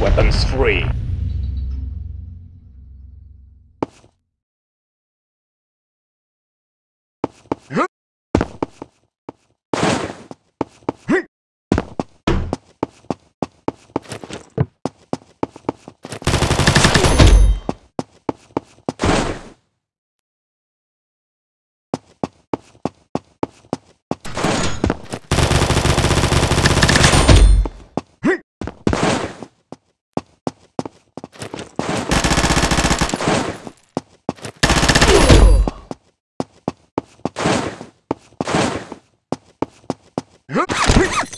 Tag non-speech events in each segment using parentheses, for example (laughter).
Weapons free. Huh? (laughs)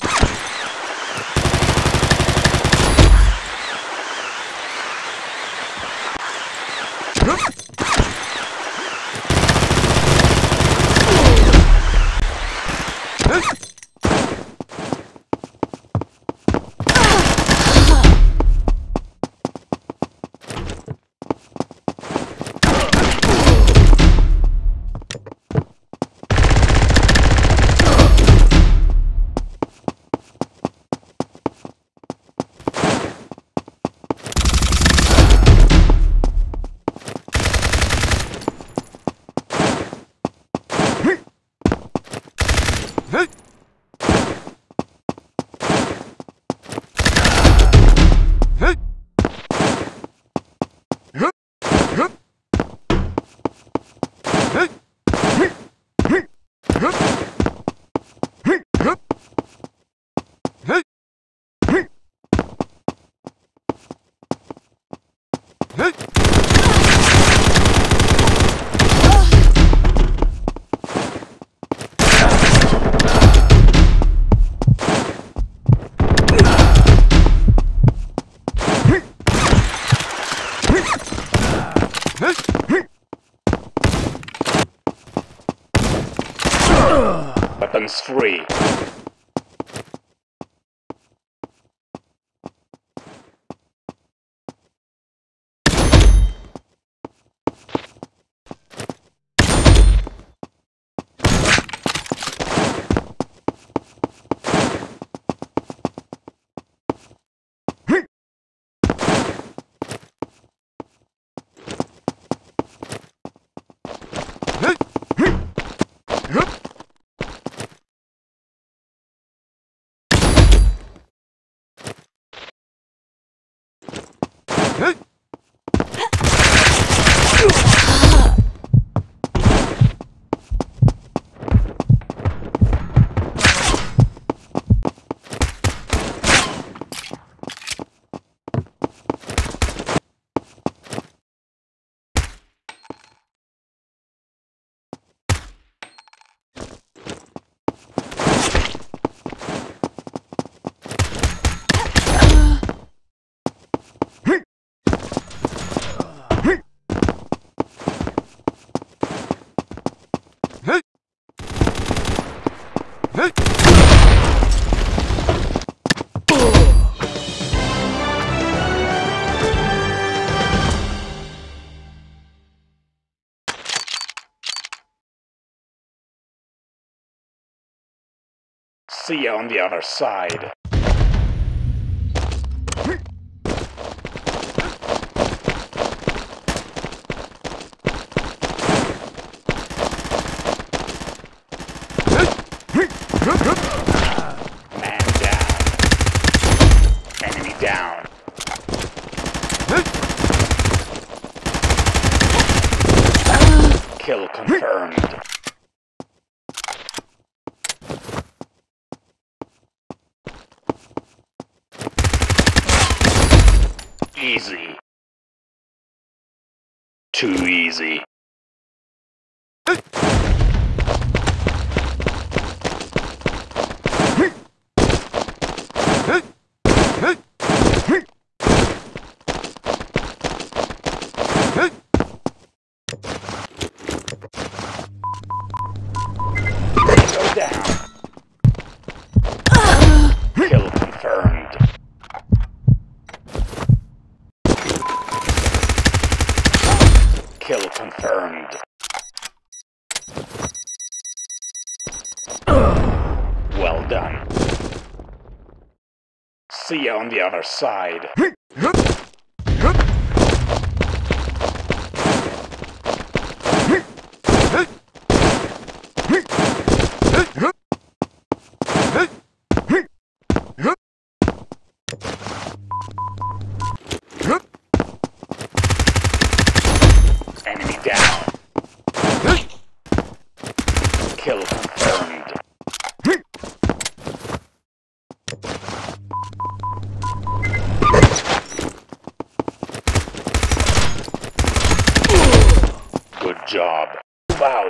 Weapons free. えっ？See you on the other side. Enemy down. Kill confirmed. Easy. Too easy. Go down. Kill confirmed. Kill confirmed. Well done. See you on the other side. Enemy down. Kill confirmed. Good job. Move out.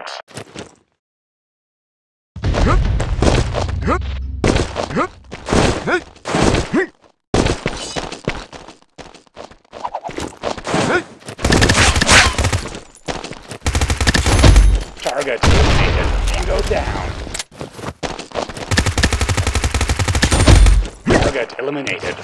Target eliminated. Tango down. Target eliminated.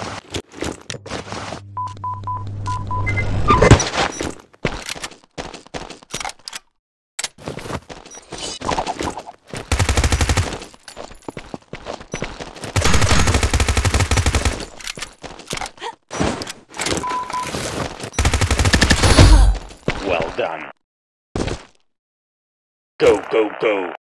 Well done. Go, go, go.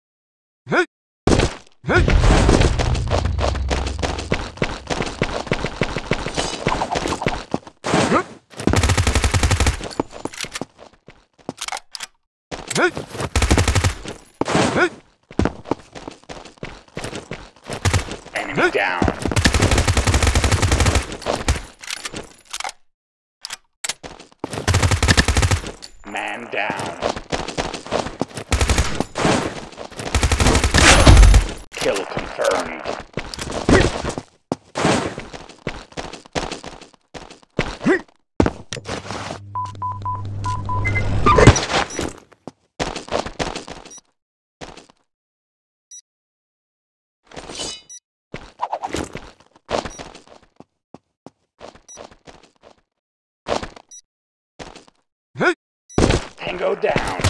Enemy down. Man down. Kill confirmed. Tango down.